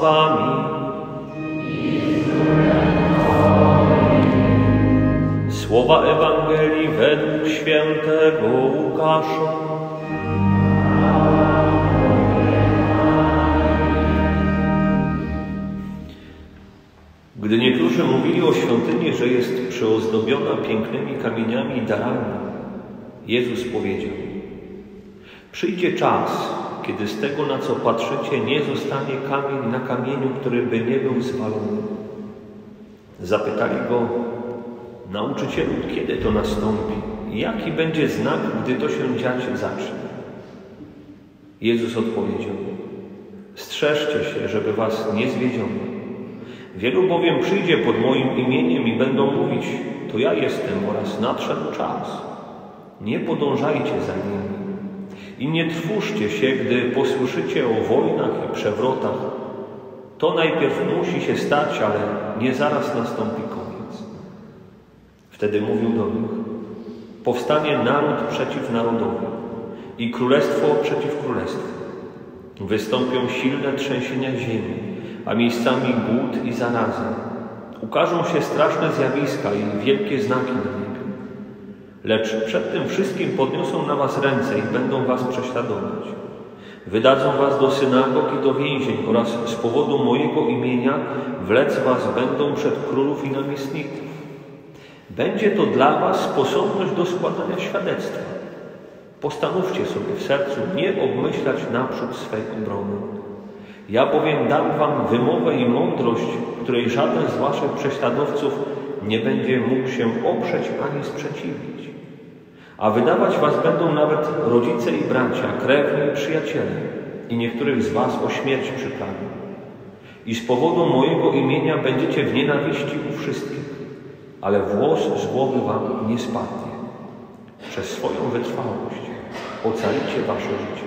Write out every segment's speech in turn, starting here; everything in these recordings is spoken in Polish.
wami. Słowa Ewangelii według świętego Łukasza. Gdy niektórzy mówili o świątyni, że jest przyozdobiona pięknymi kamieniami i darami, Jezus powiedział: Przyjdzie czas, kiedy z tego, na co patrzycie, nie zostanie kamień na kamieniu, który by nie był zwalony. Zapytali go, nauczycielu, kiedy to nastąpi? Jaki będzie znak, gdy to się dziać zacznie? Jezus odpowiedział, strzeżcie się, żeby was nie zwiedziono. Wielu bowiem przyjdzie pod moim imieniem i będą mówić, to ja jestem oraz nadszedł czas. Nie podążajcie za nimi. I nie trwóżcie się, gdy posłyszycie o wojnach i przewrotach. To najpierw musi się stać, ale nie zaraz nastąpi koniec. Wtedy mówił do nich, powstanie naród przeciw narodowi i królestwo przeciw królestwu. Wystąpią silne trzęsienia ziemi, a miejscami głód i zaraza. Ukażą się straszne zjawiska i wielkie znaki na niebie. Lecz przed tym wszystkim podniosą na was ręce i będą was prześladować. Wydadzą was do synagog i do więzień oraz z powodu mojego imienia wlec was będą przed królów i namiestników. Będzie to dla was sposobność do składania świadectwa. Postanówcie sobie w sercu nie obmyślać naprzód swej obrony. Ja bowiem dam wam wymowę i mądrość, której żaden z waszych prześladowców nie będzie mógł się oprzeć ani sprzeciwić. A wydawać was będą nawet rodzice i bracia, krewni i przyjaciele, i niektórych z was o śmierć przyprawią. I z powodu mojego imienia będziecie w nienawiści u wszystkich, ale włos z głowy wam nie spadnie. Przez swoją wytrwałość ocalicie wasze życie.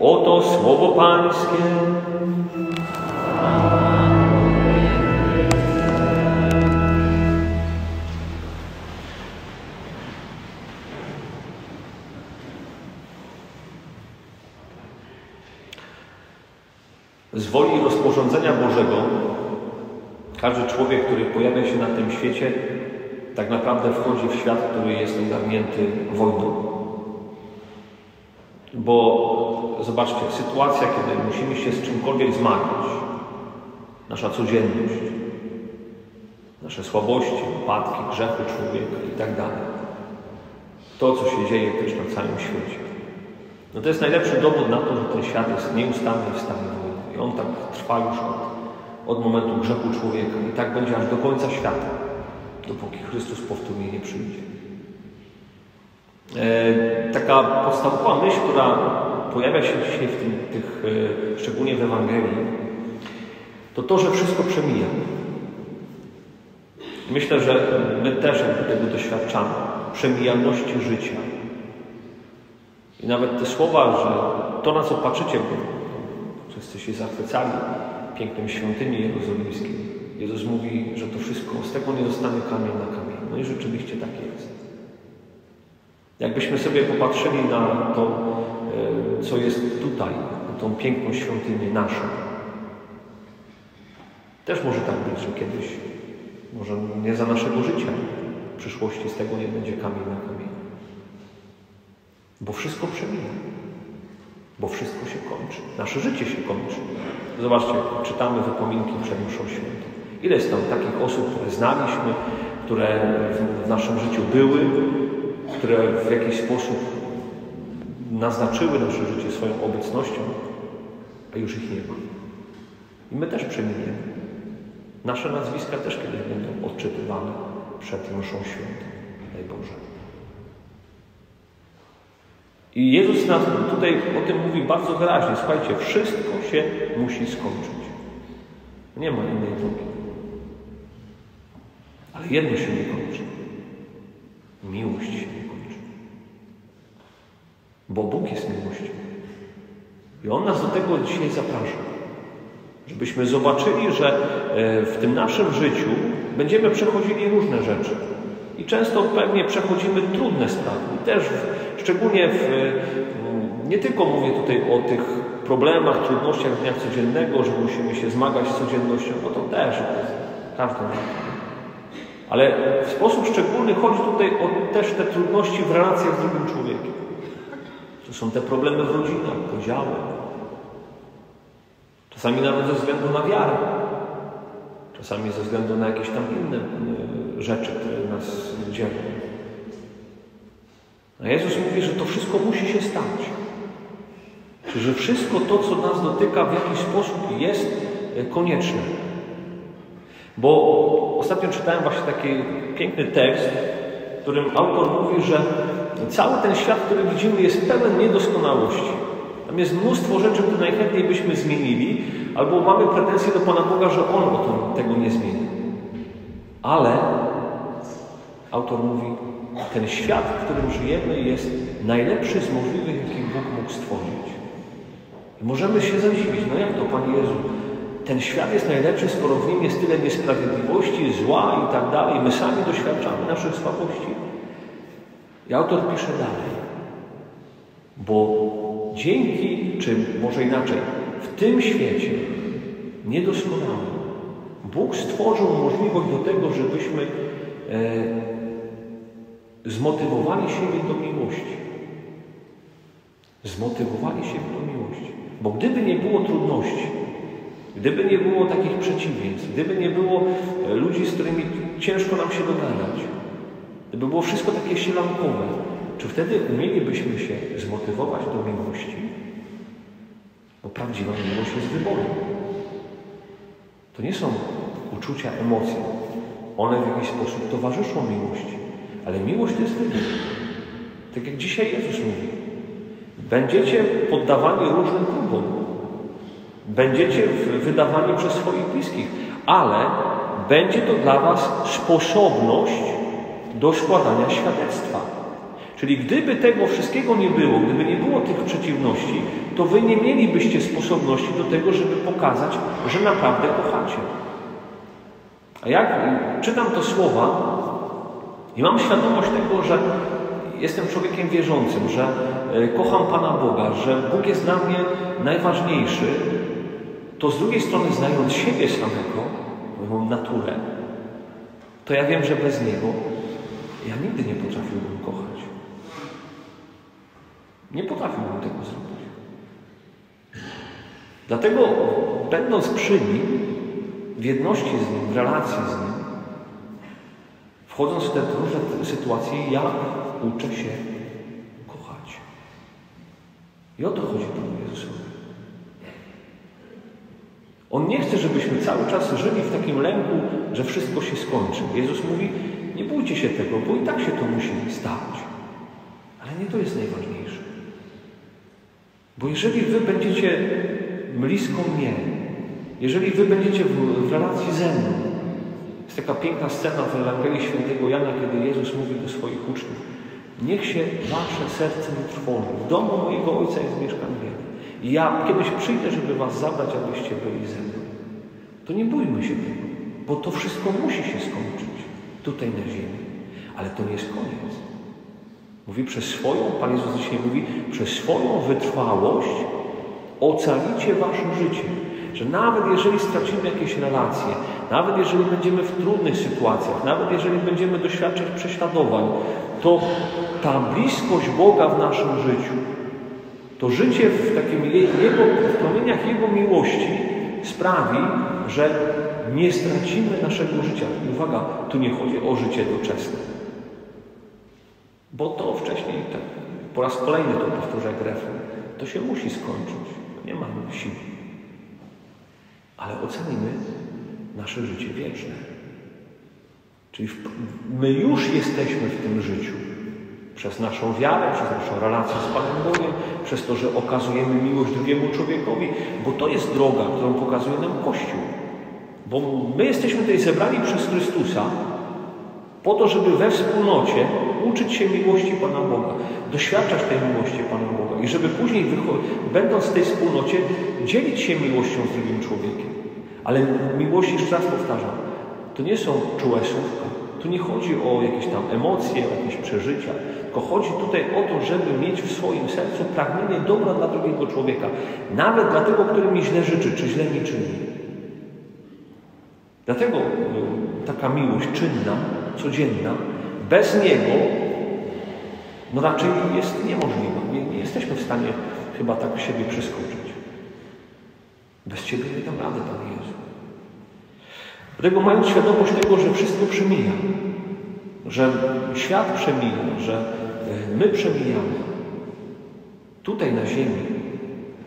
Oto słowo Pańskie. Z woli rozporządzenia Bożego każdy człowiek, który pojawia się na tym świecie, tak naprawdę wchodzi w świat, który jest ogarnięty wojną. Bo zobaczcie, sytuacja, kiedy musimy się z czymkolwiek zmagać, nasza codzienność, nasze słabości, upadki, grzechy człowieka i tak dalej. To, co się dzieje też na całym świecie. No to jest najlepszy dowód na to, że ten świat jest nieustannie w stanie. I on tak trwa już od, od momentu grzechu człowieka. I tak będzie aż do końca świata, dopóki Chrystus powtórnie nie przyjdzie. E, taka podstawowa myśl, która pojawia się dzisiaj w tym, tych, e, szczególnie w Ewangelii, to to, że wszystko przemija. Myślę, że my też jakby tego doświadczamy, przemijalności życia. I nawet te słowa, że to, na co patrzycie, wszyscy się zachwycali pięknym świątyni jerozolimskiej. Jezus mówi, że to wszystko, z tego nie zostanie kamień na kamień. No i rzeczywiście tak jest. Jakbyśmy sobie popatrzyli na to, e, co jest tutaj, na tą piękną świątynię naszą. Też może tak być, że kiedyś, może nie za naszego życia, w przyszłości z tego nie będzie kamień na kamień. Bo wszystko przemija. Bo wszystko się kończy. Nasze życie się kończy. Zobaczcie, czytamy wypominki przed mszą świętą. Ile jest tam takich osób, które znaliśmy, które w naszym życiu były, które w jakiś sposób naznaczyły nasze życie swoją obecnością, a już ich nie ma. I my też przeminiemy. Nasze nazwiska też kiedyś będą odczytywane przed mszą świętą. Daj Boże. I Jezus nas tutaj o tym mówi bardzo wyraźnie. Słuchajcie, wszystko się musi skończyć. Nie ma innej drogi. Ale jedno się nie kończy. Miłość się nie kończy. Bo Bóg jest miłością. I On nas do tego dzisiaj zaprasza. Żebyśmy zobaczyli, że e, w tym naszym życiu będziemy przechodzili różne rzeczy. I często pewnie przechodzimy trudne sprawy. I też szczególnie w, nie tylko mówię tutaj o tych problemach, trudnościach dnia codziennego, że musimy się zmagać z codziennością, bo to też każdy ma. Ale w sposób szczególny chodzi tutaj o też te trudności w relacjach z drugim człowiekiem. To są te problemy w rodzinach, podziały. Czasami nawet ze względu na wiarę. Czasami ze względu na jakieś tam inne e, rzeczy, które nas dzielą. A Jezus mówi, że to wszystko musi się stać. Czyli, że wszystko to, co nas dotyka, w jakiś sposób jest e, konieczne. Bo ostatnio czytałem właśnie taki piękny tekst, w którym autor mówi, że cały ten świat, który widzimy, jest pełen niedoskonałości. Tam jest mnóstwo rzeczy, które najchętniej byśmy zmienili, albo mamy pretensje do Pana Boga, że On o tym, tego nie zmieni. Ale autor mówi, ten świat, w którym żyjemy, jest najlepszy z możliwych, jaki Bóg mógł stworzyć. I możemy się zadziwić, no jak to, Panie Jezu, ten świat jest najlepszy, skoro w nim jest tyle niesprawiedliwości, zła i tak dalej. My sami doświadczamy naszych słabości. I autor pisze dalej. Bo dzięki, czy może inaczej, w tym świecie niedoskonałym Bóg stworzył możliwość do tego, żebyśmy e, zmotywowali siebie do miłości. Zmotywowali siebie do miłości. Bo gdyby nie było trudności, gdyby nie było takich przeciwieństw, gdyby nie było e, ludzi, z którymi ciężko nam się dogadać, gdyby było wszystko takie sielankowe, czy wtedy umielibyśmy się zmotywować do miłości? Bo prawdziwa miłość jest wyborem. To nie są uczucia, emocje. One w jakiś sposób towarzyszą miłości. Ale miłość to jest wybór. Tak jak dzisiaj Jezus mówi. Będziecie poddawani różnym próbom. Będziecie wydawani przez swoich bliskich. Ale będzie to dla Was sposobność do składania świadectwa. Czyli gdyby tego wszystkiego nie było, gdyby nie było tych przeciwności, to wy nie mielibyście sposobności do tego, żeby pokazać, że naprawdę kochacie. A jak czytam to słowa i mam świadomość tego, że jestem człowiekiem wierzącym, że e, kocham Pana Boga, że Bóg jest dla mnie najważniejszy, to z drugiej strony znając siebie samego, moją naturę, to ja wiem, że bez Niego ja nigdy nie potrafiłbym kochać. Nie potrafiłbym tego zrobić. Dlatego, będąc przy Nim, w jedności z Nim, w relacji z Nim, wchodząc w te różne sytuacje, ja uczę się kochać. I o to chodzi Panu Jezusowi. On nie chce, żebyśmy cały czas żyli w takim lęku, że wszystko się skończy. Jezus mówi, nie bójcie się tego, bo i tak się to musi stać. Ale nie to jest najważniejsze. Bo jeżeli wy będziecie blisko mnie, jeżeli wy będziecie w, w relacji ze mną, jest taka piękna scena w Ewangelii Świętego Jana, kiedy Jezus mówi do swoich uczniów, niech się wasze serce nie. W domu mojego Ojca jest mieszkanie wiele. Ja kiedyś przyjdę, żeby was zabrać, abyście byli ze mną. To nie bójmy się tego, bo to wszystko musi się skończyć tutaj na ziemi. Ale to nie jest koniec. Mówi przez swoją, Pan Jezus dzisiaj mówi, przez swoją wytrwałość ocalicie wasze życie. Że nawet jeżeli stracimy jakieś relacje, nawet jeżeli będziemy w trudnych sytuacjach, nawet jeżeli będziemy doświadczać prześladowań, to ta bliskość Boga w naszym życiu, to życie w takim Jego, w promieniach Jego miłości sprawi, że nie stracimy naszego życia. I uwaga, tu nie chodzi o życie doczesne. Bo to wcześniej, tak, po raz kolejny to powtórzę jak to się musi skończyć. Nie ma siły. Ale ocalimy nasze życie wieczne. Czyli my już jesteśmy w tym życiu. Przez naszą wiarę, przez naszą relację z Panem Bogiem, przez to, że okazujemy miłość drugiemu człowiekowi, bo to jest droga, którą pokazuje nam Kościół. Bo my jesteśmy tutaj zebrani przez Chrystusa po to, żeby we wspólnocie uczyć się miłości Pana Boga, doświadczać tej miłości Pana Boga i żeby później, będąc w tej wspólnocie, dzielić się miłością z drugim człowiekiem. Ale miłość, jeszcze raz powtarzam, to nie są czułe słówka. Tu nie chodzi o jakieś tam emocje, o jakieś przeżycia, Tylko chodzi tutaj o to, żeby mieć w swoim sercu pragnienie dobra dla drugiego człowieka. Nawet dla tego, który mi źle życzy, czy źle mi czyni. Dlatego y, taka miłość czynna, codzienna, bez Niego no raczej jest niemożliwa. Nie, nie jesteśmy w stanie chyba tak siebie przeskoczyć. Bez Ciebie nie dam rady, Panie Jezu. Dlatego mając świadomość tego, że wszystko przemija, że świat przemija, że e, my przemijamy, tutaj na ziemi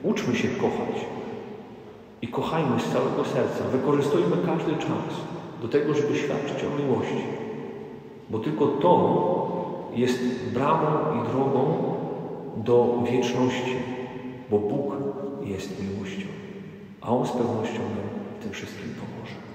uczmy się kochać i kochajmy z całego serca. Wykorzystujmy każdy czas do tego, żeby świadczyć o miłości. Bo tylko to jest bramą i drogą do wieczności, bo Bóg jest miłością, a On z pewnością nam tym wszystkim pomoże.